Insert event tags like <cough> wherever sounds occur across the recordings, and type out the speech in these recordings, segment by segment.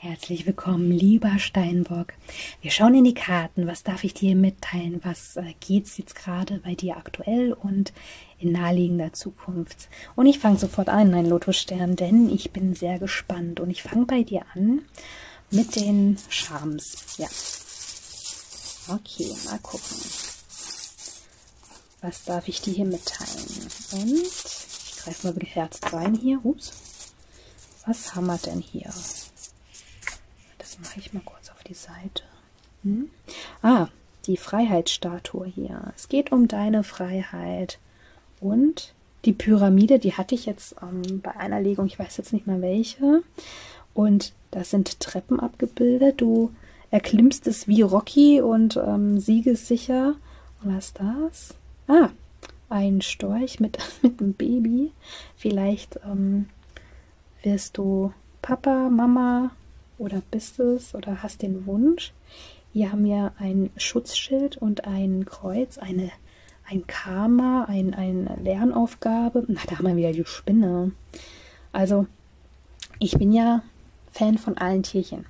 Herzlich willkommen, lieber Steinbock. Wir schauen in die Karten. Was darf ich dir mitteilen? Was äh, geht's jetzt gerade bei dir aktuell und in naheliegender Zukunft? Und ich fange sofort an, mein Lotusstern, denn ich bin sehr gespannt. Und ich fange bei dir an mit den Charms. Ja. Okay, mal gucken. Was darf ich dir hier mitteilen? Und ich greife mal beherzt rein hier. Ups. Was haben wir denn hier? Mache ich mal kurz auf die Seite. Hm? Ah, die Freiheitsstatue hier. Es geht um deine Freiheit. Und die Pyramide, die hatte ich jetzt ähm, bei einer Legung, ich weiß jetzt nicht mehr welche. Und da sind Treppen abgebildet. Du erklimmst es wie Rocky und ähm, siegessicher. Was ist das? Ah, ein Storch mit, <laughs> mit einem Baby. Vielleicht ähm, wirst du Papa, Mama, oder bist es oder hast den Wunsch. Hier haben wir ein Schutzschild und ein Kreuz, eine, ein Karma, ein, eine Lernaufgabe. Na, da haben wir wieder die Spinne. Also, ich bin ja Fan von allen Tierchen.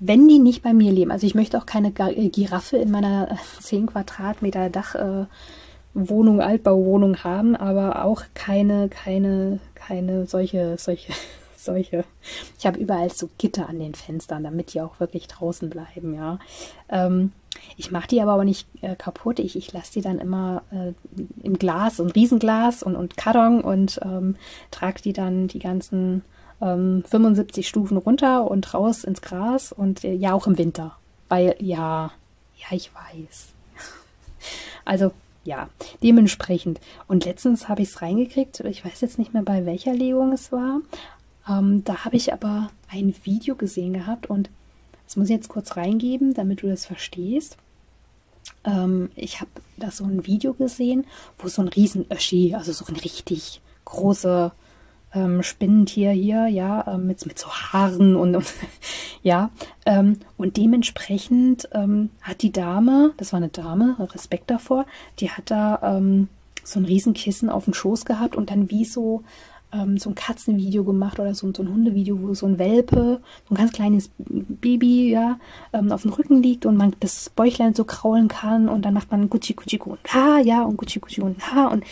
Wenn die nicht bei mir leben, also ich möchte auch keine äh, Giraffe in meiner 10 Quadratmeter Dachwohnung, äh, Altbauwohnung haben, aber auch keine, keine, keine solche, solche solche. Ich habe überall so Gitter an den Fenstern, damit die auch wirklich draußen bleiben, ja. Ähm, ich mache die aber auch nicht äh, kaputt. Ich, ich lasse die dann immer äh, im Glas, im Riesenglas und, und Karton und ähm, trage die dann die ganzen ähm, 75 Stufen runter und raus ins Gras und äh, ja auch im Winter. Weil, ja, ja, ich weiß. <laughs> Also, ja, dementsprechend. Und letztens habe ich es reingekriegt, ich weiß jetzt nicht mehr bei welcher Legung es war, ähm, da habe ich aber ein Video gesehen gehabt und das muss ich jetzt kurz reingeben, damit du das verstehst. Ähm, ich habe da so ein Video gesehen, wo so ein Riesenöschi, also so ein richtig großer ähm, Spinnentier hier, ja, ähm, mit, mit so Haaren und, und <laughs> ja, ähm, und dementsprechend ähm, hat die Dame, das war eine Dame, Respekt davor, die hat da ähm, so ein Riesenkissen auf dem Schoß gehabt und dann wie so ähm, so ein Katzenvideo gemacht oder so, so ein Hundevideo, wo so ein Welpe, so ein ganz kleines Baby, ja, ähm, auf dem Rücken liegt und man das Bäuchlein so kraulen kann und dann macht man Gucci Gucci und ha, ja, und Gucci Gucci und ha und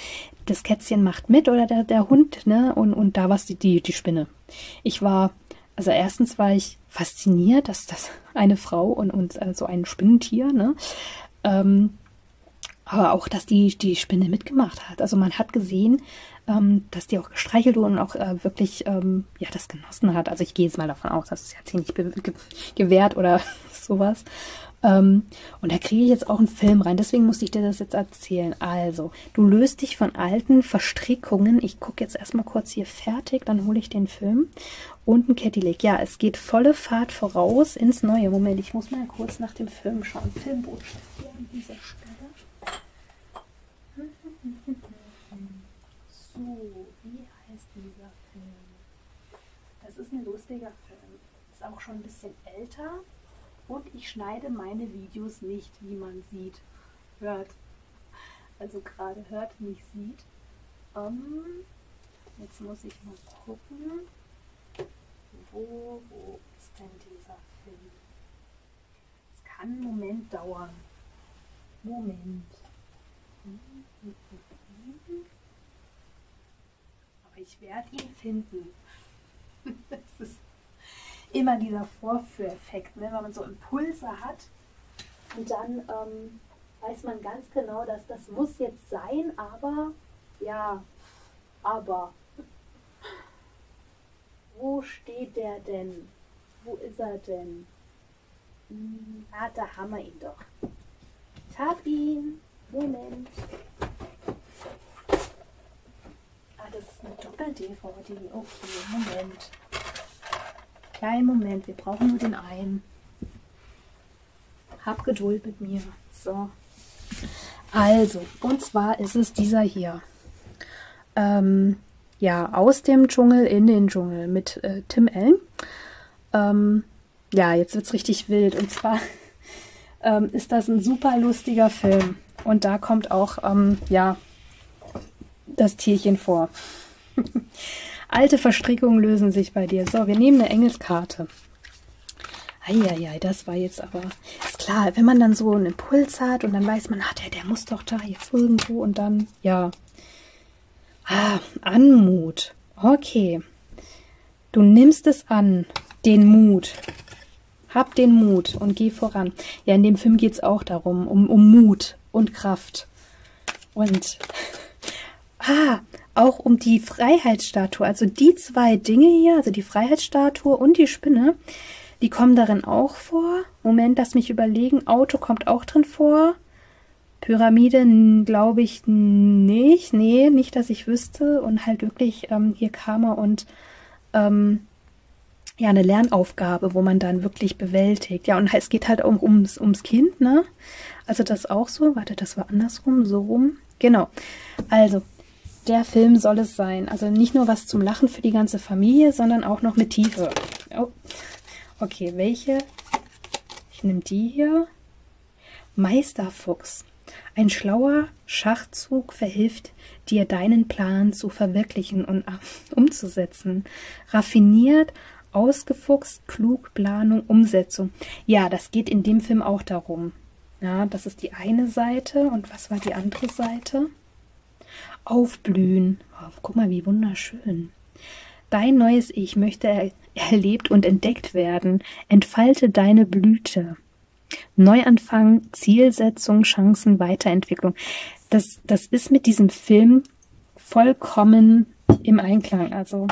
das Kätzchen macht mit oder der, der Hund, ne, und, und da war es die, die, die Spinne. Ich war, also erstens war ich fasziniert, dass das <laughs> eine Frau und, und äh, so ein Spinnentier, ne, ähm, aber auch, dass die, die Spinne mitgemacht hat. Also man hat gesehen, ähm, dass die auch gestreichelt wurde und auch äh, wirklich ähm, ja, das genossen hat. Also ich gehe jetzt mal davon aus, dass es jetzt hier nicht ge gewährt oder <laughs> sowas. Ähm, und da kriege ich jetzt auch einen Film rein. Deswegen musste ich dir das jetzt erzählen. Also, du löst dich von alten Verstrickungen. Ich gucke jetzt erstmal kurz hier fertig, dann hole ich den Film. Und ein Cadillac. Ja, es geht volle Fahrt voraus ins Neue. Moment, ich muss mal kurz nach dem Film schauen. Filmbotschaft hier an dieser Stelle. So, wie heißt dieser Film? Das ist ein lustiger Film. Ist auch schon ein bisschen älter. Und ich schneide meine Videos nicht, wie man sieht. Hört. Also gerade hört, nicht sieht. Um, ähm, jetzt muss ich mal gucken. Wo, wo ist denn dieser Film? Es kann einen Moment dauern. Moment. Hm, hm, hm, ich werde ihn finden. <laughs> das ist immer dieser Vorführeffekt, ne? wenn man so Impulse hat und dann ähm, weiß man ganz genau, dass das muss jetzt sein, aber ja, aber <laughs> wo steht der denn? Wo ist er denn? Hm, ah, da haben wir ihn doch. Ich hab ihn. Moment. Das ist eine Doppel-DVD. Okay, Moment. Kleinen Moment, wir brauchen nur den einen. Hab Geduld mit mir. So. Also, und zwar ist es dieser hier. Ähm, ja, aus dem Dschungel in den Dschungel mit äh, Tim Allen. Ähm, ja, jetzt wird es richtig wild. Und zwar <laughs> ähm, ist das ein super lustiger Film. Und da kommt auch, ähm, ja, das Tierchen vor. Alte Verstrickungen lösen sich bei dir. So, wir nehmen eine Engelskarte. Eieiei, das war jetzt aber, ist klar, wenn man dann so einen Impuls hat und dann weiß man, ah, der, der muss doch da jetzt irgendwo und dann, ja. Ah, Anmut. Okay. Du nimmst es an, den Mut. Hab den Mut und geh voran. Ja, in dem Film geht es auch darum, um, um Mut und Kraft. Und ah, auch um die Freiheitsstatue. Also die zwei Dinge hier, also die Freiheitsstatue und die Spinne, die kommen darin auch vor. Moment, lass mich überlegen. Auto kommt auch drin vor. Pyramide glaube ich nicht. Nee, nicht, dass ich wüsste. Und halt wirklich ähm, hier Karma und ähm, ja, eine Lernaufgabe, wo man dann wirklich bewältigt. Ja, und es geht halt auch ums, ums Kind, ne? Also das auch so. Warte, das war andersrum, so rum. Genau. Also, der Film soll es sein. Also nicht nur was zum Lachen für die ganze Familie, sondern auch noch mit Tiefe. Oh. Okay, welche? Ich nehme die hier. Meisterfuchs. Ein schlauer Schachzug verhilft dir, deinen Plan zu verwirklichen und umzusetzen. Raffiniert, ausgefuchst, klug, Planung, Umsetzung. Ja, das geht in dem Film auch darum. Ja, das ist die eine Seite. Und was war die andere Seite? Aufblühen. Guck mal, wie wunderschön. Dein neues Ich möchte er erlebt und entdeckt werden. Entfalte deine Blüte. Neuanfang, Zielsetzung, Chancen, Weiterentwicklung. Das, das ist mit diesem Film vollkommen im Einklang. Also,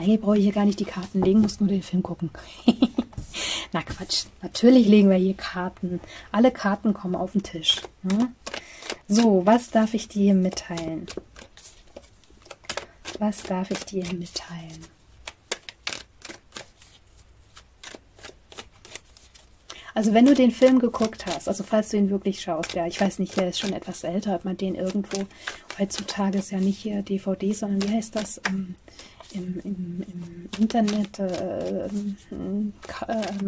hier brauche ich hier gar nicht die Karten legen, muss nur den Film gucken. <laughs> Na Quatsch, natürlich legen wir hier Karten. Alle Karten kommen auf den Tisch. Ne? So, was darf ich dir mitteilen? Was darf ich dir mitteilen? Also wenn du den Film geguckt hast, also falls du ihn wirklich schaust, ja, ich weiß nicht, der ist schon etwas älter, hat man den irgendwo, heutzutage ist ja nicht hier DVD, sondern wie heißt das, ähm, im, im, im, Internet äh, äh,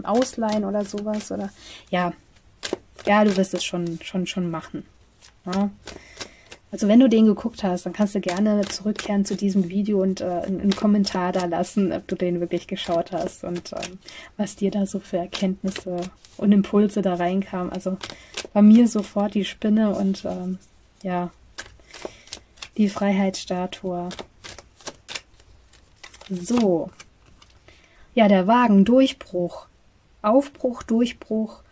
ausleihen oder sowas, oder, ja, ja, du wirst es schon, schon, schon machen. Ja. Also wenn du den geguckt hast, dann kannst du gerne zurückkehren zu diesem Video und äh, einen Kommentar da lassen, ob du den wirklich geschaut hast und ähm, was dir da so für Erkenntnisse und Impulse da reinkamen. Also bei mir sofort die Spinne und ähm, ja, die Freiheitsstatue. So. Ja, der Wagen, Durchbruch. Aufbruch, Durchbruch,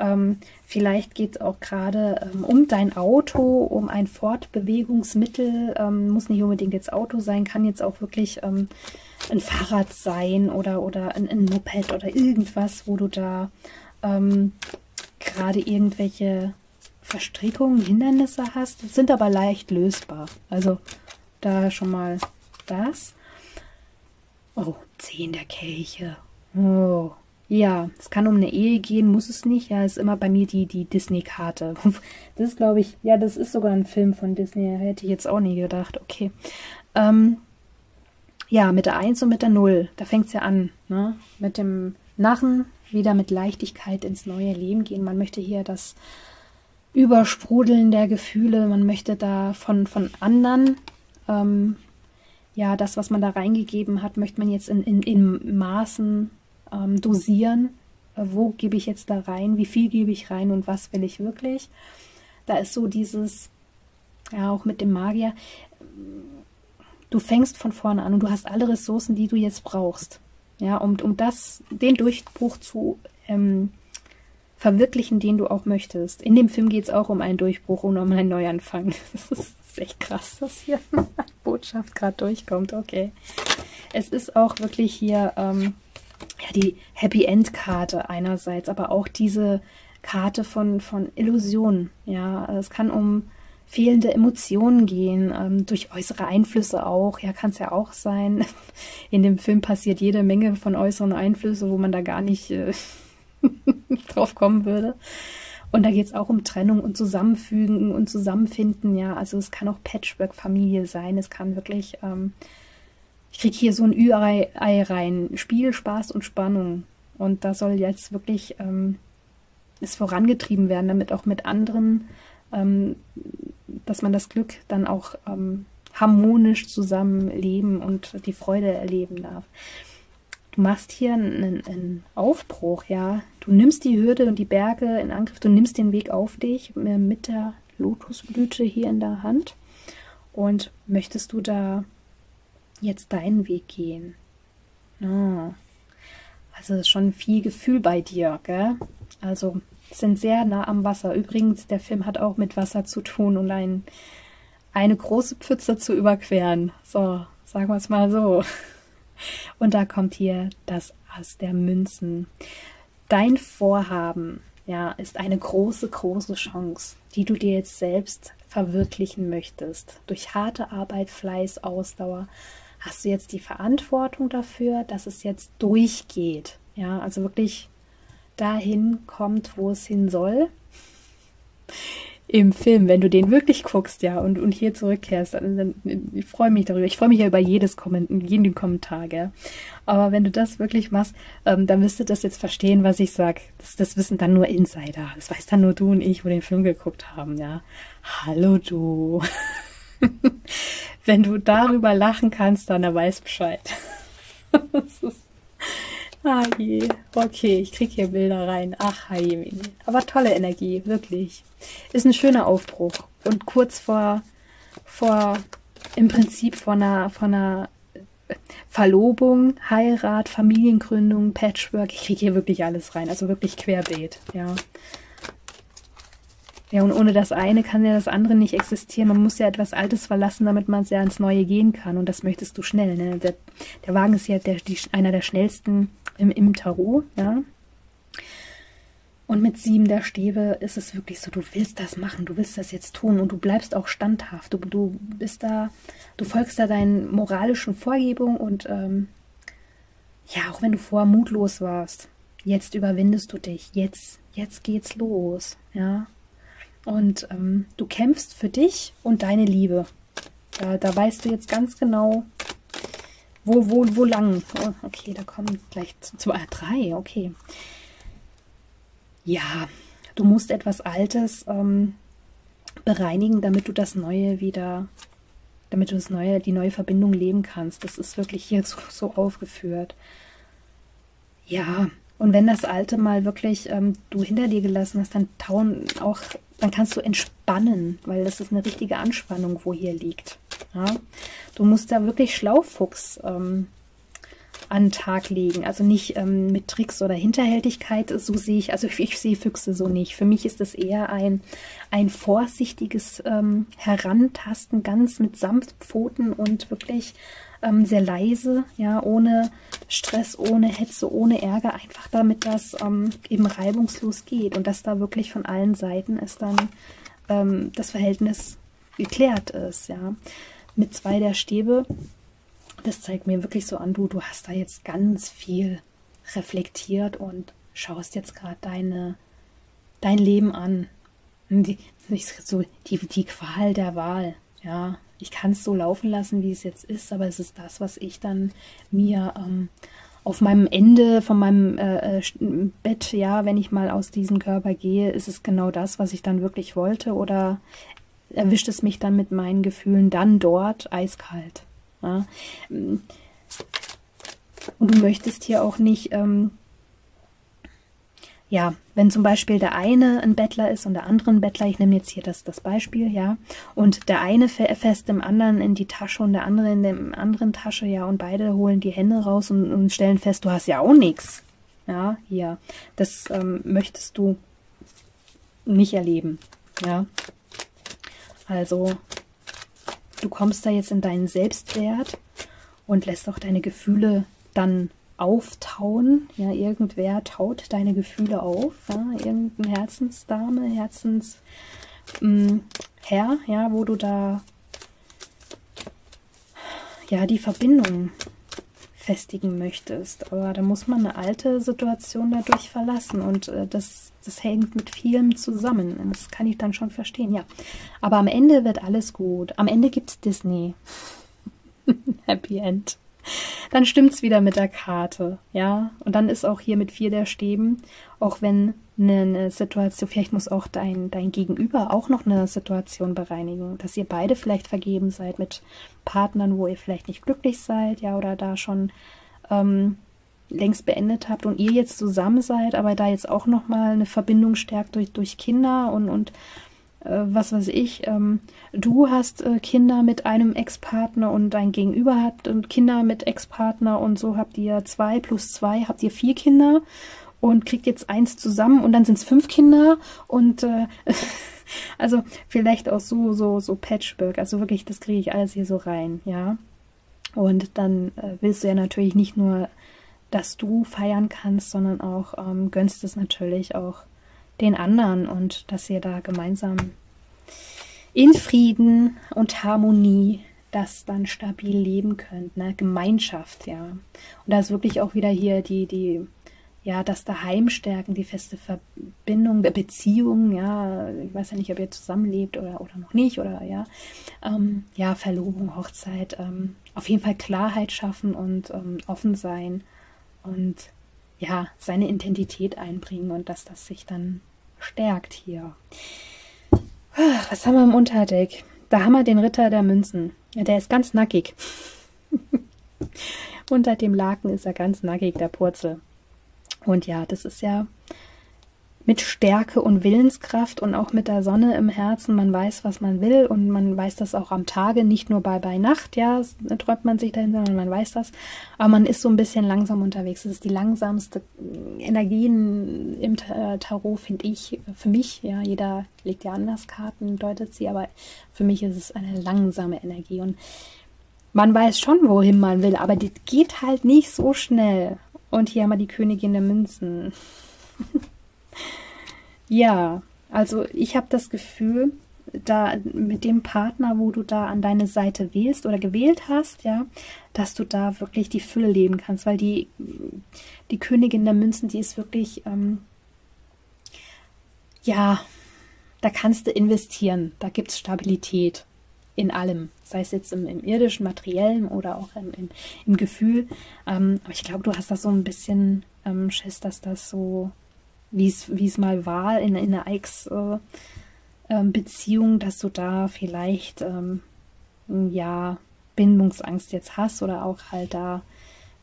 ähm, vielleicht geht es auch gerade ähm, um dein Auto, um ein Fortbewegungsmittel. Ähm, muss nicht unbedingt jetzt Auto sein, kann jetzt auch wirklich ähm, ein Fahrrad sein oder, oder ein, ein Moped oder irgendwas, wo du da ähm, gerade irgendwelche Verstrickungen, Hindernisse hast, sind aber leicht lösbar. Also da schon mal das. Oh, zehn der Kelche. Oh, ja, es kann um eine Ehe gehen, muss es nicht. Ja, ist immer bei mir die, die Disney-Karte. <laughs> Das ist, glaube ich, ja, das ist sogar ein Film von Disney. Hätte ich jetzt auch nie gedacht. Okay. Ähm, ja, mit der 1 und mit der 0. Da fängt es ja an. Ne? Mit dem Narren wieder mit Leichtigkeit ins neue Leben gehen. Man möchte hier das Übersprudeln der Gefühle. Man möchte da von, von anderen ähm, ja, das, was man da reingegeben hat, möchte man jetzt in, in, in Maßen ähm, dosieren. Äh, wo gebe ich jetzt da rein? Wie viel gebe ich rein und was will ich wirklich? Da ist so dieses, ja, auch mit dem Magier. Du fängst von vorne an und du hast alle Ressourcen, die du jetzt brauchst. Ja, um, um das, den Durchbruch zu ähm, verwirklichen, den du auch möchtest. In dem Film geht es auch um einen Durchbruch und um einen Neuanfang. Das <laughs> ist, das ist echt krass, dass hier <laughs> Botschaft gerade durchkommt. Okay. Es ist auch wirklich hier ähm, ja, die Happy End Karte einerseits, aber auch diese Karte von, von Illusionen. Ja, es kann um fehlende Emotionen gehen, ähm, durch äußere Einflüsse auch. Ja, kann es ja auch sein. <laughs> In dem Film passiert jede Menge von äußeren Einflüssen, wo man da gar nicht äh, <laughs> drauf kommen würde. Und da geht es auch um Trennung und Zusammenfügen und Zusammenfinden. Ja, also es kann auch Patchwork-Familie sein. Es kann wirklich ähm, ich kriege hier so ein Ü-Ei rein. Spiel, Spaß und Spannung. Und da soll jetzt wirklich ähm, es vorangetrieben werden, damit auch mit anderen, ähm, dass man das Glück dann auch ähm, harmonisch zusammenleben und die Freude erleben darf. Du machst hier einen, einen Aufbruch, ja. Du nimmst die Hürde und die Berge in Angriff, du nimmst den Weg auf dich mit der Lotusblüte hier in der Hand und möchtest du da jetzt deinen Weg gehen. Oh. Also schon viel Gefühl bei dir, gell? Also sind sehr nah am Wasser. Übrigens, der Film hat auch mit Wasser zu tun und ein, eine große Pfütze zu überqueren. So, sagen wir es mal so. <laughs> Und da kommt hier das Ass der Münzen. Dein Vorhaben, ja, ist eine große, große Chance, die du dir jetzt selbst verwirklichen möchtest. Durch harte Arbeit, Fleiß, Ausdauer hast du jetzt die Verantwortung dafür, dass es jetzt durchgeht. Ja, also wirklich dahin kommt, wo es hin soll. Im Film, wenn du den wirklich guckst, ja, und, und hier zurückkehrst, dann, dann ich freue mich darüber. Ich freue mich ja über jedes Kommentar, jeden Kommentar, gell. Aber wenn du das wirklich machst, ähm, dann wirst du das jetzt verstehen, was ich sage. Das, das wissen dann nur Insider. Das weiß dann nur du und ich, wo den Film geguckt haben, ja. Hallo du. <laughs> wenn du darüber lachen kannst, dann er weiß Bescheid. <laughs> Ah je. Okay, ich kriege hier Bilder rein. Ach je. Aber tolle Energie, wirklich. Ist ein schöner Aufbruch. Und kurz vor, vor im Prinzip vor einer, von einer Verlobung, Heirat, Familiengründung, Patchwork. Ich kriege hier wirklich alles rein. Also wirklich querbeet, ja. Ja, und ohne das eine kann ja das andere nicht existieren. Man muss ja etwas Altes verlassen, damit man ja ins Neue gehen kann. Und das möchtest du schnell. Ne? Der, der Wagen ist ja der, die, einer der schnellsten im, im Tarot, ja. Und mit sieben der Stäbe ist es wirklich so, du willst das machen, du willst das jetzt tun und du bleibst auch standhaft. Du, du bist da, du folgst da deinen moralischen Vorgebungen und ähm, ja, auch wenn du vorher mutlos warst, jetzt überwindest du dich, jetzt, jetzt geht's los, ja. Und ähm, du kämpfst für dich und deine Liebe. Da, da weißt du jetzt ganz genau, wo, wo, wo lang? Oh, okay, da kommen gleich zwei, drei, okay. Ja, du musst etwas Altes ähm, bereinigen, damit du das Neue wieder, damit du das Neue, die neue Verbindung leben kannst. Das ist wirklich hier <laughs> so, so aufgeführt. Ja, und wenn das Alte mal wirklich ähm, du hinter dir gelassen hast, dann tauen auch, dann kannst du entspannen, weil das ist eine richtige Anspannung, wo hier liegt. Ja? Du musst da wirklich Schlaufuchs ähm, an den Tag legen. Also nicht ähm, mit Tricks oder Hinterhältigkeit, so sehe ich, also ich, ich sehe Füchse so nicht. Für mich ist es eher ein, ein vorsichtiges ähm, Herantasten, ganz mit Samtpfoten und wirklich ähm, sehr leise, ja, ohne Stress, ohne Hetze, ohne Ärger, einfach damit das ähm, eben reibungslos geht und dass da wirklich von allen Seiten ist dann ähm, das Verhältnis geklärt ist, ja mit zwei der Stäbe. Das zeigt mir wirklich so an, du, du hast da jetzt ganz viel reflektiert und schaust jetzt gerade deine, dein Leben an. Die, so, die, die Qual der Wahl, ja. Ich kann es so laufen lassen, wie es jetzt ist, aber es ist das, was ich dann mir ähm, auf meinem Ende von meinem äh, äh Bett, ja, wenn ich mal aus diesem Körper gehe, ist es genau das, was ich dann wirklich wollte oder erwischt es mich dann mit meinen Gefühlen dann dort eiskalt. Ja. Und du möchtest hier auch nicht, ähm, ja, wenn zum Beispiel der eine ein Bettler ist und der andere ein Bettler, ich nehme jetzt hier das, das Beispiel, ja, und der eine fest dem anderen in die Tasche und der andere in der anderen Tasche, ja, und beide holen die Hände raus und, und stellen fest, du hast ja auch nichts. Ja, hier. Das ähm, möchtest du nicht erleben. Ja. Also du kommst da jetzt in deinen Selbstwert und lässt auch deine Gefühle dann auftauen. Ja, irgendwer taut deine Gefühle auf. Ja, irgendein Herzensdame, Herzensherr, mm, ja, wo du da ja die Verbindung festigen möchtest. Aber da muss man eine alte Situation dadurch verlassen und äh, das, das hängt mit vielem zusammen. Das kann ich dann schon verstehen, ja. Aber am Ende wird alles gut. Am Ende gibt es Disney. <laughs> Happy End. Dann stimmt es wieder mit der Karte, ja. Und dann ist auch hier mit vier der Stäben, auch wenn eine, eine Situation, vielleicht muss auch dein, dein Gegenüber auch noch eine Situation bereinigen, dass ihr beide vielleicht vergeben seid mit Partnern, wo ihr vielleicht nicht glücklich seid, ja, oder da schon ähm, längst beendet habt und ihr jetzt zusammen seid, aber da jetzt auch nochmal eine Verbindung stärkt durch, durch Kinder und, und äh, was weiß ich, ähm, du hast äh, Kinder mit einem Ex-Partner und dein Gegenüber hat äh, Kinder mit Ex-Partner und so habt ihr zwei plus zwei, habt ihr vier Kinder und kriegt jetzt eins zusammen und dann sind es fünf Kinder und äh, <laughs> also vielleicht auch so, so, so Patchwork, also wirklich, das kriege ich alles hier so rein, ja. Und dann äh, willst du ja natürlich nicht nur dass du feiern kannst, sondern auch ähm, gönnst es natürlich auch den anderen und dass ihr da gemeinsam in Frieden und Harmonie das dann stabil leben könnt, ne? Gemeinschaft, ja. Und da ist wirklich auch wieder hier die, die, ja, das Daheim stärken, die feste Verbindung, Beziehung, ja, ich weiß ja nicht, ob ihr zusammenlebt oder, oder noch nicht, oder ja, ähm, ja, Verlobung, Hochzeit, ähm, auf jeden Fall Klarheit schaffen und ähm, offen sein und ja, seine Intensität einbringen und dass das sich dann stärkt hier. Was haben wir im Unterdeck? Da haben wir den Ritter der Münzen. Der ist ganz nackig. <laughs> Unter dem Laken ist er ganz nackig, der Purzel. Und ja, das ist ja mit Stärke und Willenskraft und auch mit der Sonne im Herzen. Man weiß, was man will und man weiß das auch am Tage, nicht nur bei, bei Nacht, ja, träumt man sich dahin, sondern man weiß das. Aber man ist so ein bisschen langsam unterwegs. Das ist die langsamste Energien im Tarot, finde ich, für mich, ja, jeder legt ja anders Karten, deutet sie, aber für mich ist es eine langsame Energie und man weiß schon, wohin man will, aber die geht halt nicht so schnell. Und hier haben wir die Königin der Münzen. <laughs> <laughs> Ja, also ich habe das Gefühl, da mit dem Partner, wo du da an deine Seite wählst oder gewählt hast, ja, dass du da wirklich die Fülle leben kannst, weil die, die Königin der Münzen, die ist wirklich, ähm, ja, da kannst du investieren, da gibt es Stabilität in allem, sei es jetzt im, im irdischen, materiellen oder auch im, im, im Gefühl. Ähm, aber ich glaube, du hast da so ein bisschen ähm, Schiss, dass das so wie es mal war in, in einer Ex-Beziehung, äh, dass du da vielleicht ähm, ja Bindungsangst jetzt hast oder auch halt da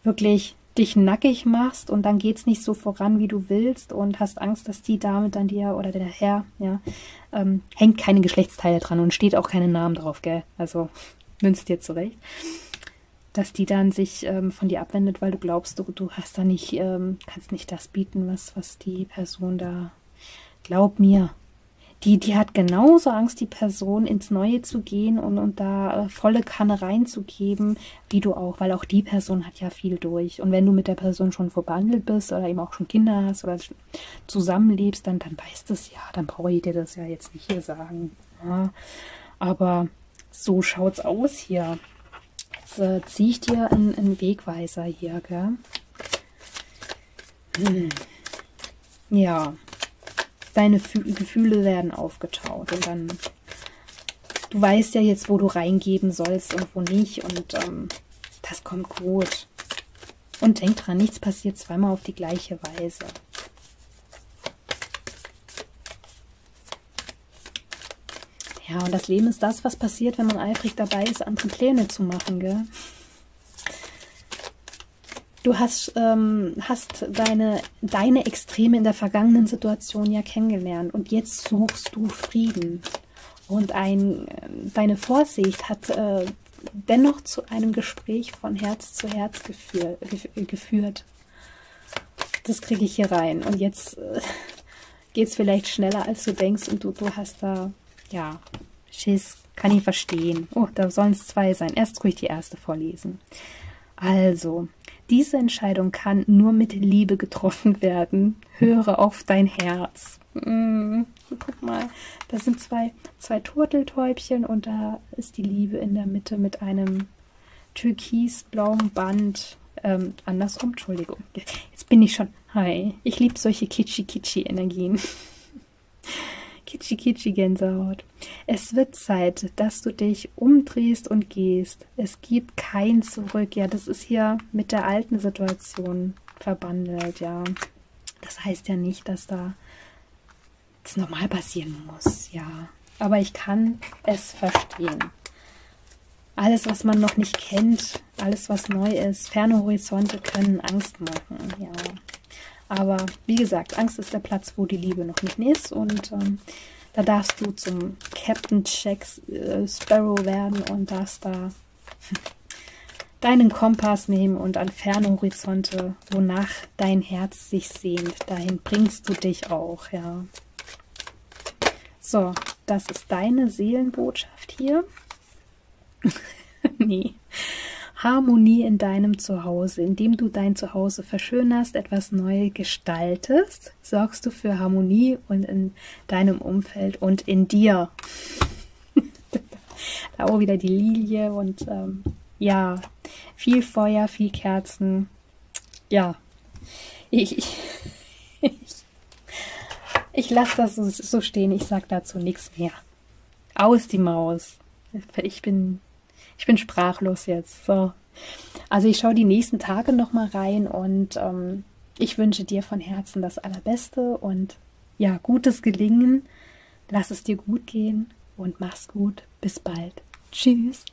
wirklich dich nackig machst und dann geht es nicht so voran, wie du willst und hast Angst, dass die Dame dann dir oder der Herr, ja, ähm, hängt keine Geschlechtsteile dran und steht auch keinen Namen drauf, gell? Also <laughs> münzt dir zurecht dass die dann sich ähm, von dir abwendet, weil du glaubst, du, du hast da nicht, ähm, kannst nicht das bieten, was, was die Person da. Glaub mir, die, die hat genauso Angst, die Person ins Neue zu gehen und, und da äh, volle Kanne reinzugeben, wie du auch, weil auch die Person hat ja viel durch. Und wenn du mit der Person schon verbandelt bist oder eben auch schon Kinder hast oder zusammenlebst, dann, dann weißt es ja, dann brauche ich dir das ja jetzt nicht hier sagen. Ja. Aber so schaut's aus hier äh, ziehe ich dir einen, einen, Wegweiser hier, gell? Hm. Ja, deine Fü Gefühle werden aufgetaut und dann, du weißt ja jetzt, wo du reingeben sollst und wo nicht und ähm, das kommt gut. Und denk dran, nichts passiert zweimal auf die gleiche Weise. Ja, und das Leben ist das, was passiert, wenn man eifrig dabei ist, andere Pläne zu machen, gell? Du hast, ähm, hast deine, deine Extreme in der vergangenen Situation ja kennengelernt und jetzt suchst du Frieden. Und ein, deine Vorsicht hat äh, dennoch zu einem Gespräch von Herz zu Herz geführ, geführt. Das kriege ich hier rein. Und jetzt äh, geht es vielleicht schneller, als du denkst und du, du hast da ja, Schiss, kann ich verstehen. Oh, da sollen es zwei sein. Erst ruhig die erste vorlesen. Also, diese Entscheidung kann nur mit Liebe getroffen werden. Höre auf dein Herz. Mm, guck mal, da sind zwei, zwei Turteltäubchen und da ist die Liebe in der Mitte mit einem türkisblauen Band. Ähm, andersrum, Entschuldigung. Jetzt bin ich schon. Hi, ich liebe solche Kitschi-Kitschi-Energien. Kitschi-Kitschi-Gänsehaut. Es wird Zeit, dass du dich umdrehst und gehst. Es gibt kein Zurück. Ja, das ist hier mit der alten Situation verbandelt, ja. Das heißt ja nicht, dass da es normal passieren muss, ja. Aber ich kann es verstehen. Alles, was man noch nicht kennt, alles, was neu ist, ferne Horizonte können Angst machen, ja. Aber wie gesagt, Angst ist der Platz, wo die Liebe noch nicht ist und ähm, da darfst du zum Captain Jack äh, Sparrow werden und darfst da <laughs> deinen Kompass nehmen und an ferne Horizonte, wonach dein Herz sich sehnt, dahin bringst du dich auch, ja. So, das ist deine Seelenbotschaft hier. <laughs> nee. Harmonie in deinem Zuhause. Indem du dein Zuhause verschönerst, etwas neu gestaltest, sorgst du für Harmonie und in deinem Umfeld und in dir. <laughs> da auch wieder die Lilie und ähm, ja, viel Feuer, viel Kerzen. Ja, ich, ich, <laughs> ich, lasse das so stehen. Ich sage dazu nichts mehr. Aus die Maus. Ich bin ich bin sprachlos jetzt. So. Also ich schaue die nächsten Tage noch mal rein und ähm, ich wünsche dir von Herzen das Allerbeste und ja, gutes Gelingen. Lass es dir gut gehen und mach's gut. Bis bald. Tschüss.